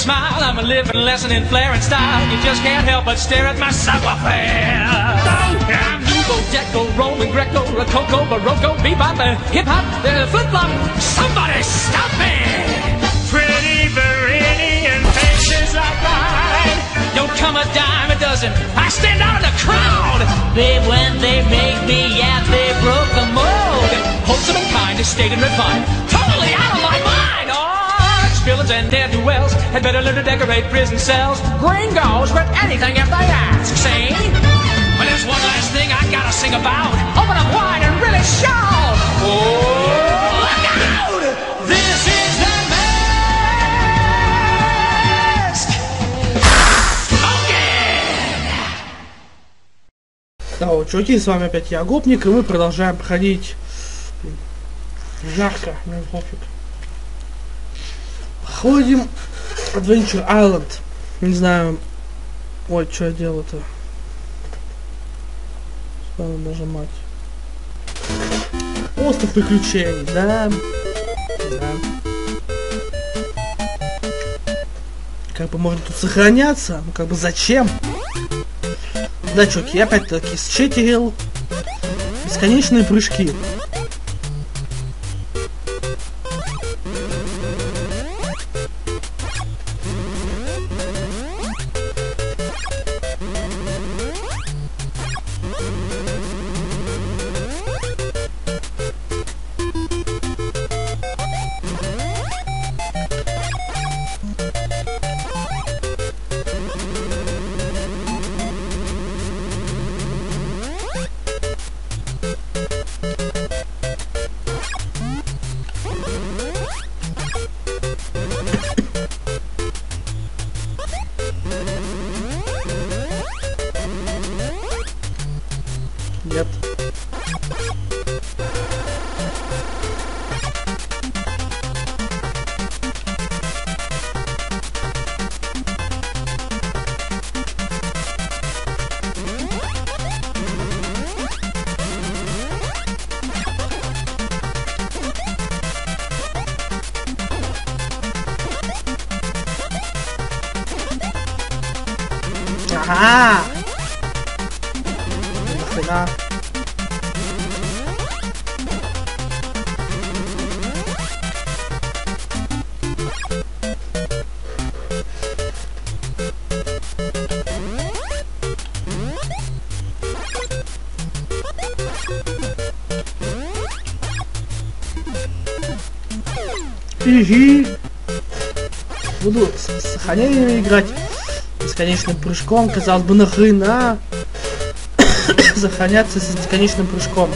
smile. I'm a living lesson in flair and style. You just can't help but stare at my savoir-faire. I'm Nouveau, Deco, Roman, Greco, Rococo, Baroque, Bebop, uh, Hip Hop, uh, Flip Flop. Somebody stop me! Pretty Viridian faces like mine don't come a dime a dozen. I stand out in the crowd. They, when they make me yap, they broke the mold. Wholesome and kind, estate and refined. Totally out of my mind. Arch villains and ne'er do wells had better learn to decorate prison cells. Gringos with anything if they ask. See? But there's one last thing I gotta sing about. Open up wide and really shout. Oh, look out! This is the mask. Да, вот, чуваки, с вами опять я, Гопник, и мы продолжаем проходить. Жарко, ну пофиг. Ходим Adventure Island. Не знаю. Ой, что я делаю-то? Что надо нажимать? Остров приключений, да. Да. Как бы можно тут сохраняться, ну как бы зачем? Да, чуваки, я опять-таки счетерил. Бесконечные прыжки. Иги. Буду с сохранением играть. Бесконечным прыжком. Казалось бы, нахрена сохраняться с бесконечным прыжком.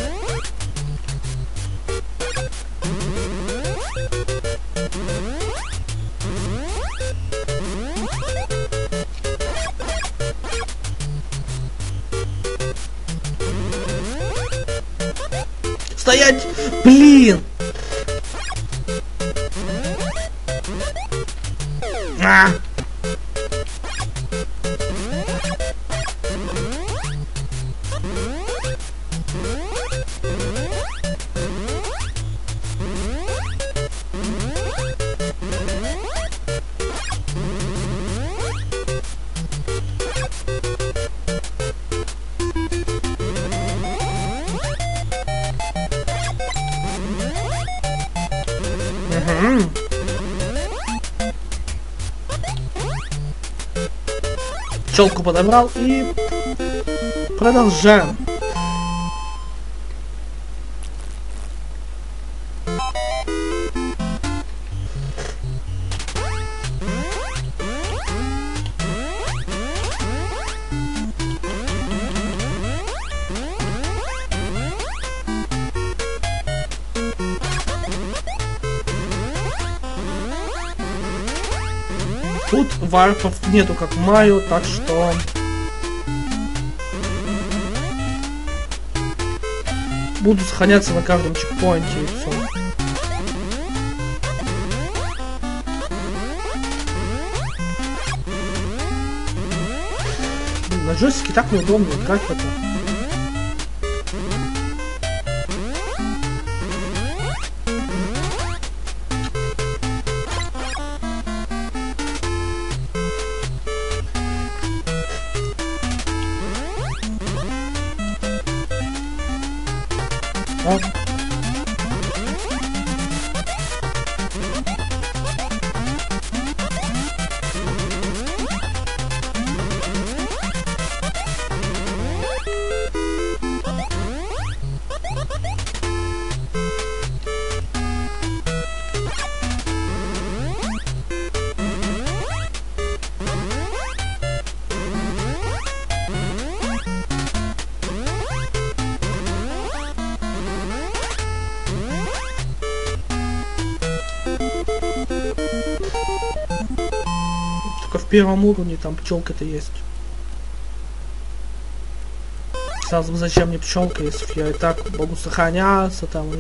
Челку подобрал и продолжаем. Варпов нету как маю, так что... Буду сохраняться на каждом чекпоинте и все. На джойстике так неудобно в это. Первом уровне там пчелка-то есть. Сразу бы зачем мне пчелка, если я и так могу сохраняться там.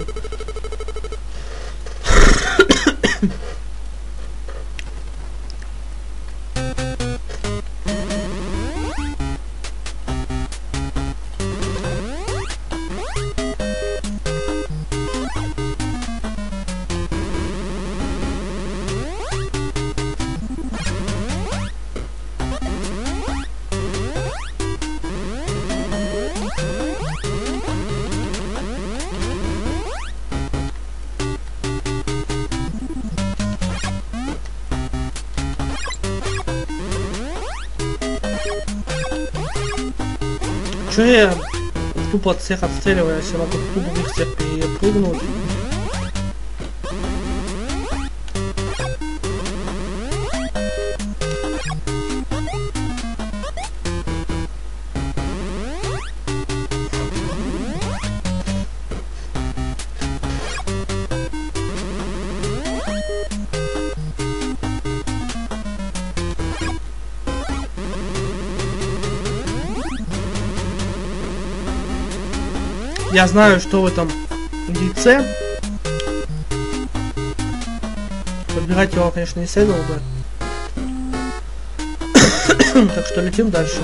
Тупо от всех могу тупо их всех перепрыгнуть. Я знаю, что в этом яйце. Подбирать его, конечно, не следовало бы. так что летим дальше.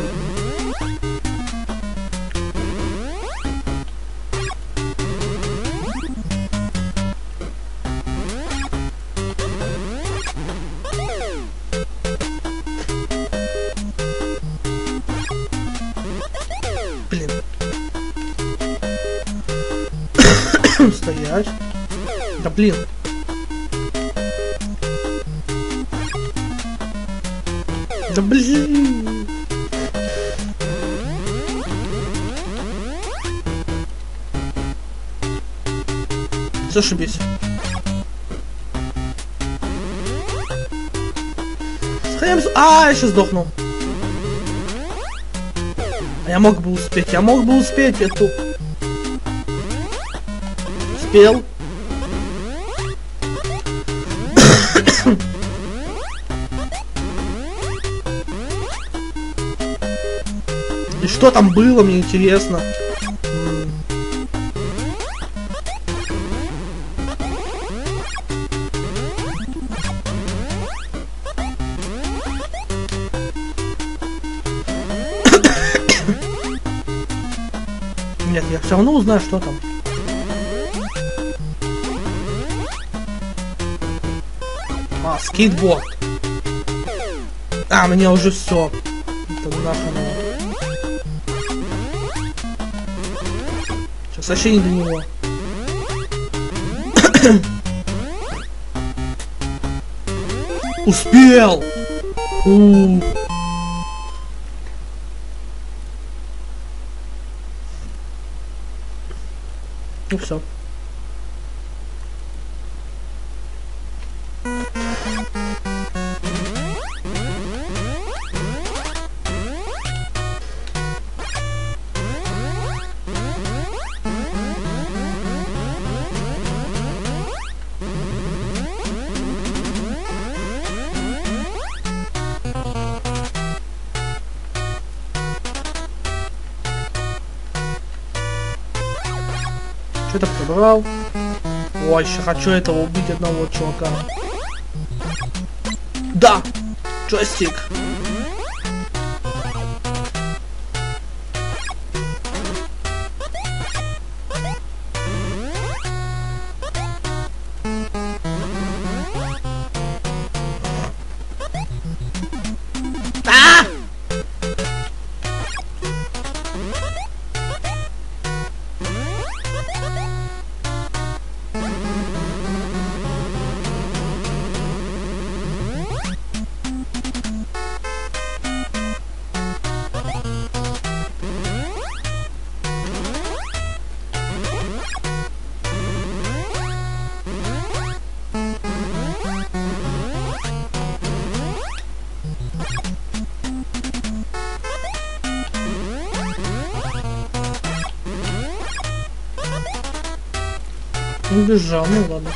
Блин. Да блин. Зашибись. Сохраняемся. А, я сейчас сдохну. А Я мог бы успеть, я мог бы успеть эту. Успел. Что там было, мне интересно. Нет, я все равно узнаю, что там. А, скейтборд. А, мне уже все. Это нахрен вообще не до него. Успел! У. Ну все. Подобрал. Ой, еще хочу этого убить одного чувака. Да! Джойстик. Убежал, ну ладно.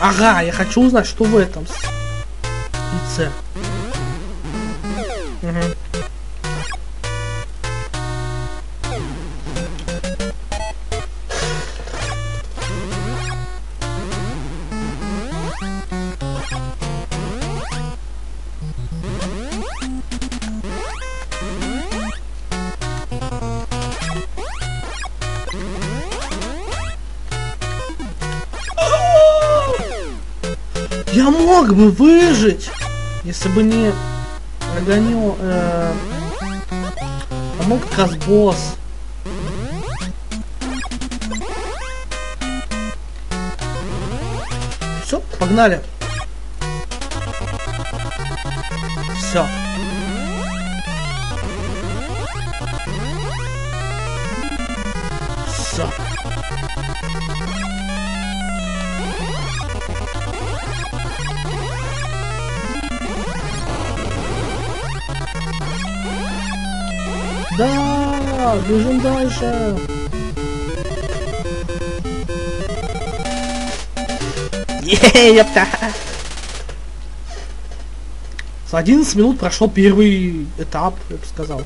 Ага, я хочу узнать, что в этом Мог бы выжить, если бы не огонил, э, а мог как раз босс. Все, погнали. Да, бежим дальше. Ей, ёпта. За 11 минут прошел первый этап, я бы сказал.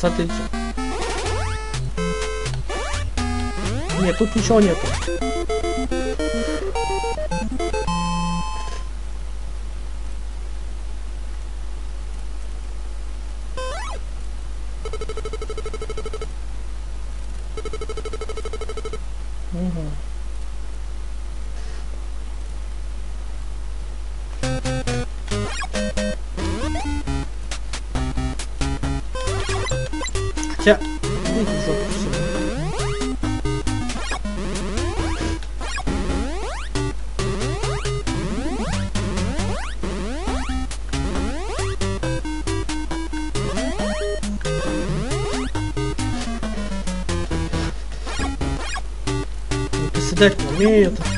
Вот смотрите. Нет, тут ничего нету. Хотя... ну, в жопу. Ну, Приседать не умеет.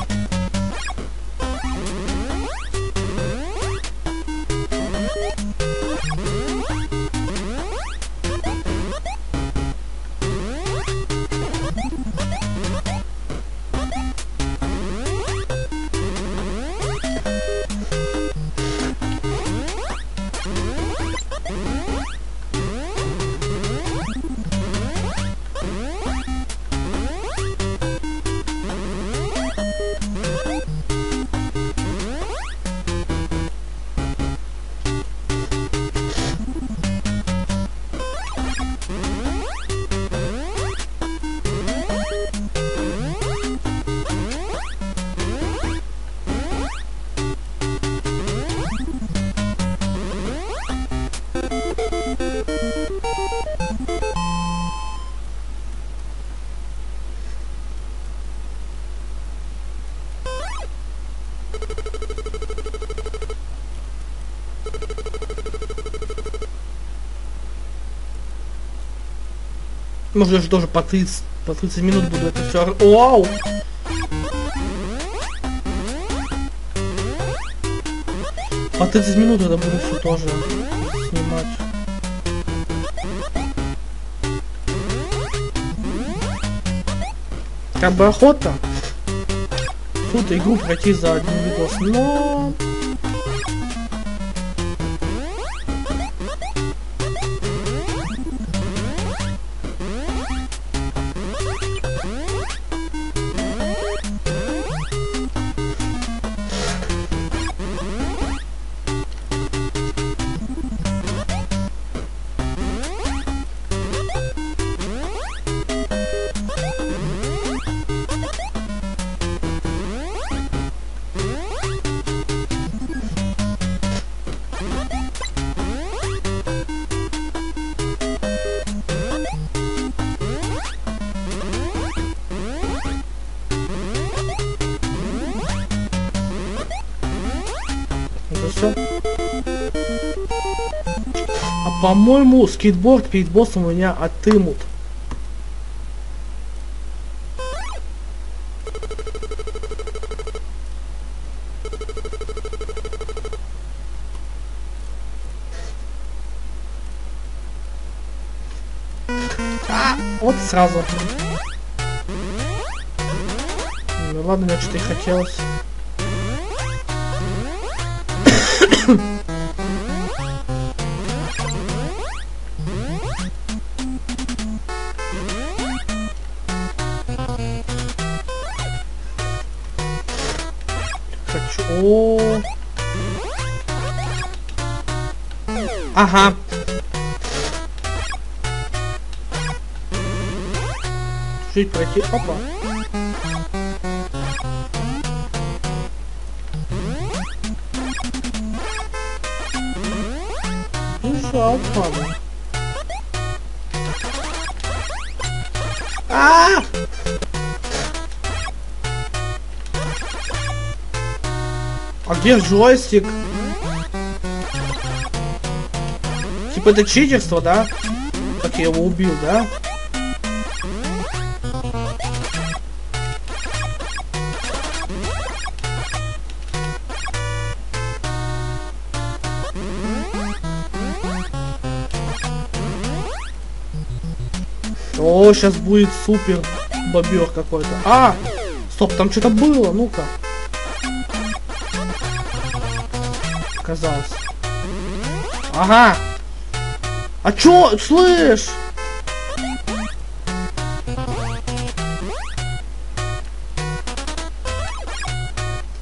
Ну, Может уже тоже по 30, по 30 минут буду это все... Вау! По 30 минут это буду все тоже снимать. Как бы охота. Тут игру пройти за один видос, но... по-моему, скейтборд перед боссом у меня отымут. А, вот сразу. Ну ладно, мне что-то и хотелось. Ага. Чуть пройти. Опа. Ну жалко. А! А где джойстик? Типа это читерство, да? Как я его убил, да? О, сейчас будет супер бобер какой-то. А! Стоп, там что-то было, ну-ка. Казалось. Ага. А чё, слышь?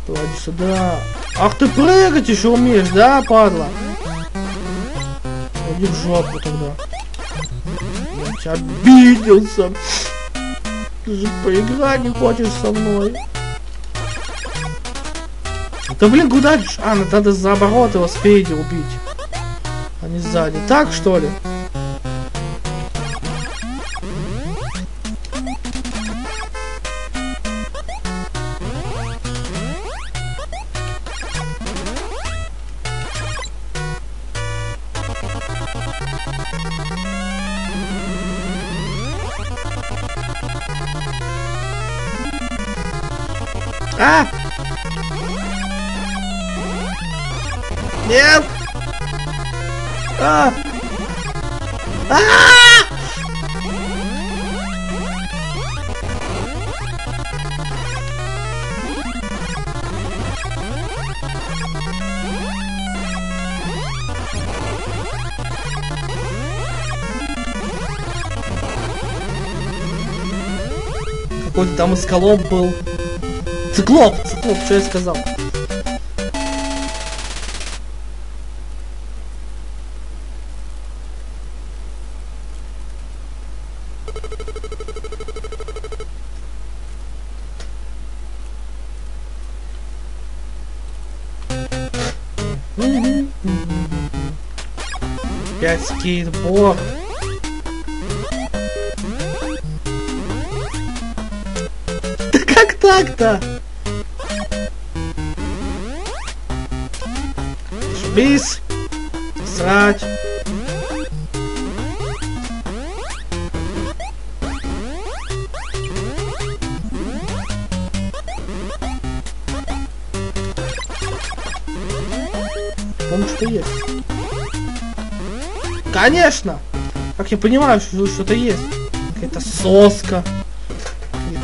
Давай сюда. Ах ты прыгать еще умеешь, да, падла? Иди в жопу тогда. Я тебя обиделся. Ты же поиграть не хочешь со мной. Да блин, куда? А, надо заоборот его спереди убить. Не сзади. Так что ли? Там эскалоп был. Циклоп! Циклоп, что я сказал? Опять скейтборд. Так-то? Шбись. Срать. По-моему, что есть. Конечно! Как я понимаю, что что-то есть. Какая-то соска.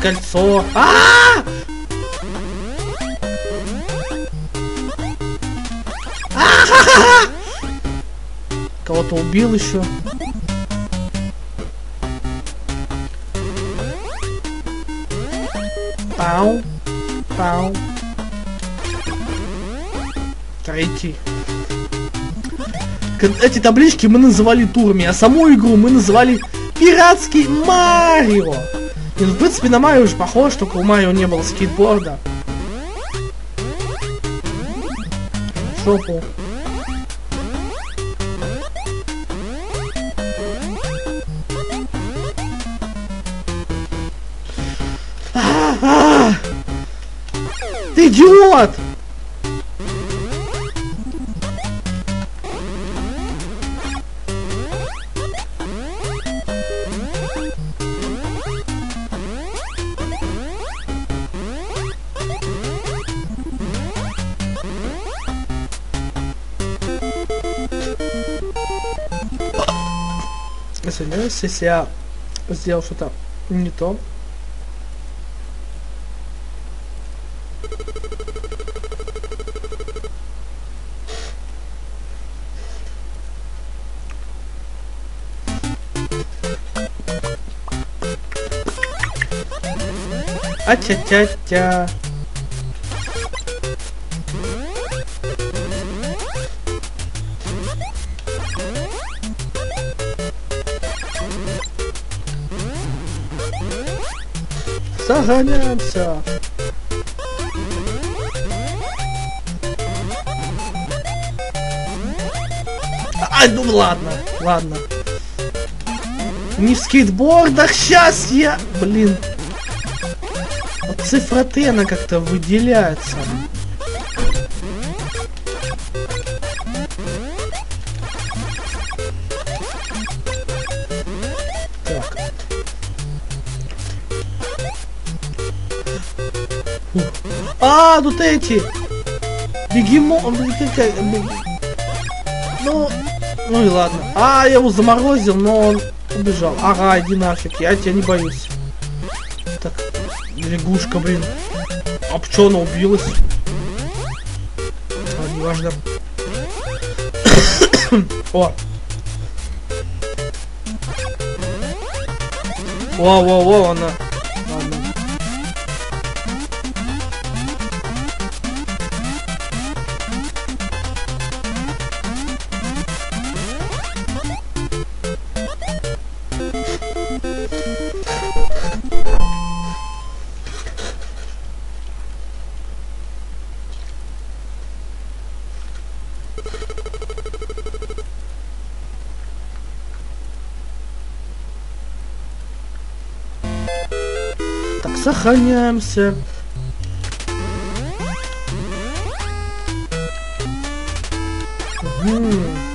Кольцо. -а! Кого-то убил еще. Пау. Пау. Третий. Эти таблички мы называли турами, а саму игру мы называли Пиратский Марио. И, в принципе, на Марио уже похож, только у Марио не было скейтборда. Шопу. Ты идиот! Извиняюсь, если я сделал что-то не то. А-ча-ча-ча. Загоняемся. Ай, ну ладно, ладно. Не в скейтбордах, сейчас я... Блин. Вот цифра Т, она как-то выделяется. А, тут эти! Бегемо... Ну, ну и ладно. А, я его заморозил, но он убежал. Ага, иди нафиг, я тебя не боюсь. Так, лягушка, блин. А почему она убилась? А, неважно. О! Во, она. Сохраняемся. Мгм.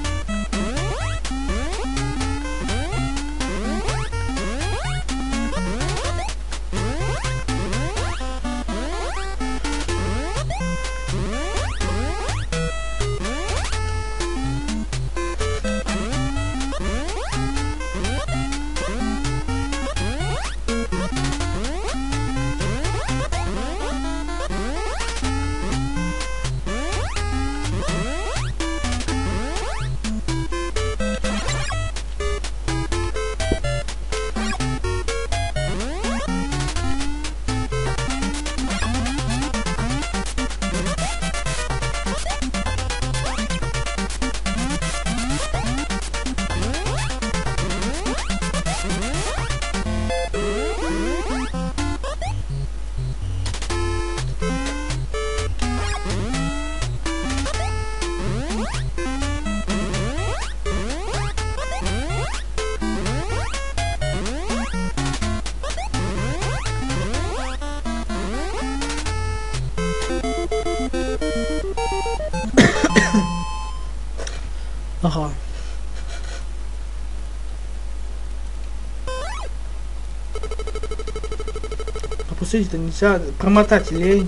Опустить это нельзя. Промотать лень.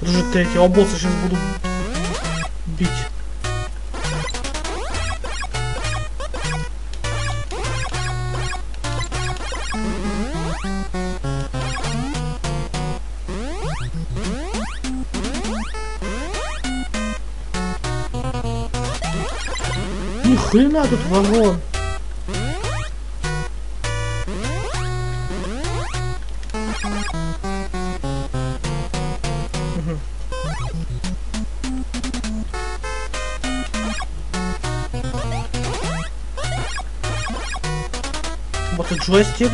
Это уже третьего босса сейчас буду бить. Ни хрена тут. Мгм. Вот и джойстик.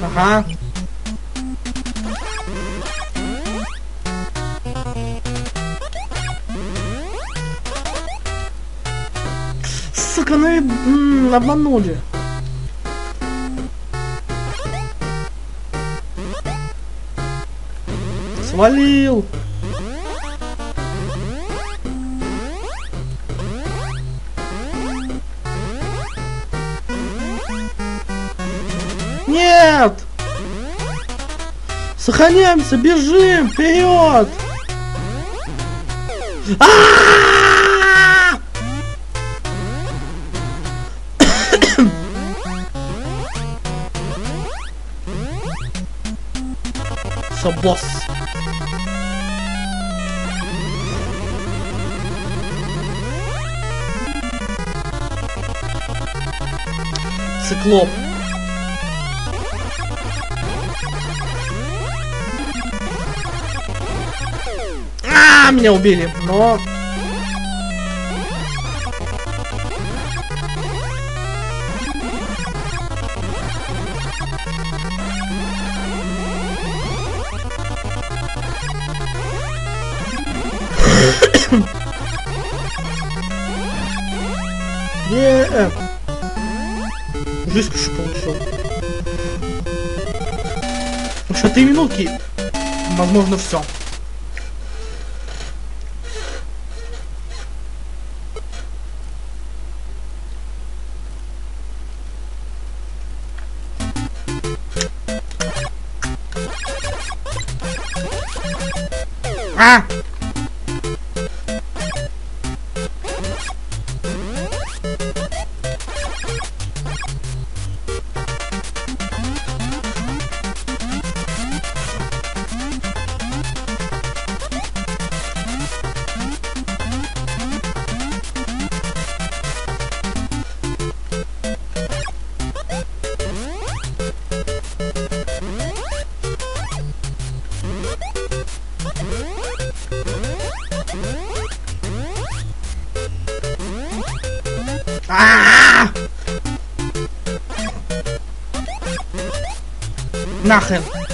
Ага. Обманули. Свалил. Нет! Сохраняемся, бежим, вперед! А-а-а! Собос. Циклоп. А, меня убили, но... Жизнь еще получил. Еще три минутки. Возможно, все. А! Нахрен. Ай-яй-яй!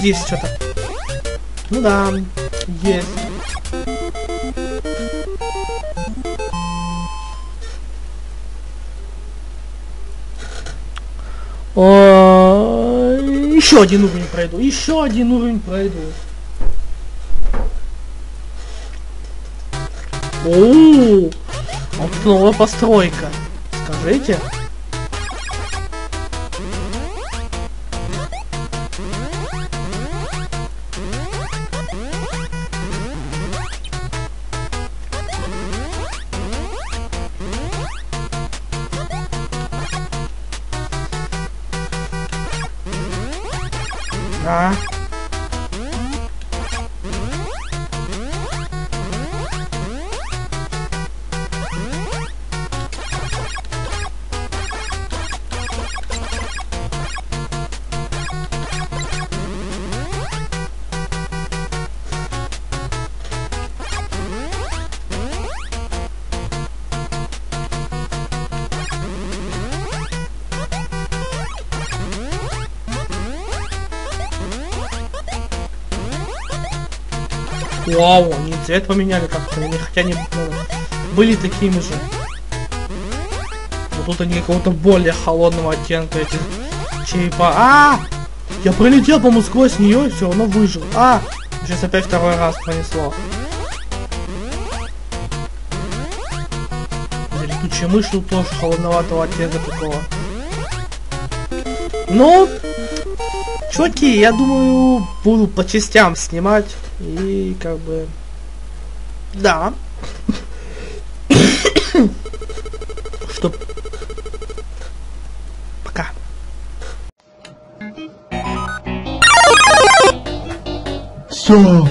А есть что-то? Ну да, есть. Ой, Еще один уровень пройду, еще один уровень пройду. О, а тут новая постройка. Скажите. Вау, они цвет поменяли как-то, они хотя не были такими же. Но тут они какого-то более холодного оттенка эти черепа. А! Я пролетел, по-моему, сквозь нее и все равно выжил. А! Сейчас опять второй раз пронесло. Летучая мышь тут тоже холодноватого оттенка такого. Ну, чуваки, я думаю, буду по частям снимать. И как бы... Да. Что... Пока. Все,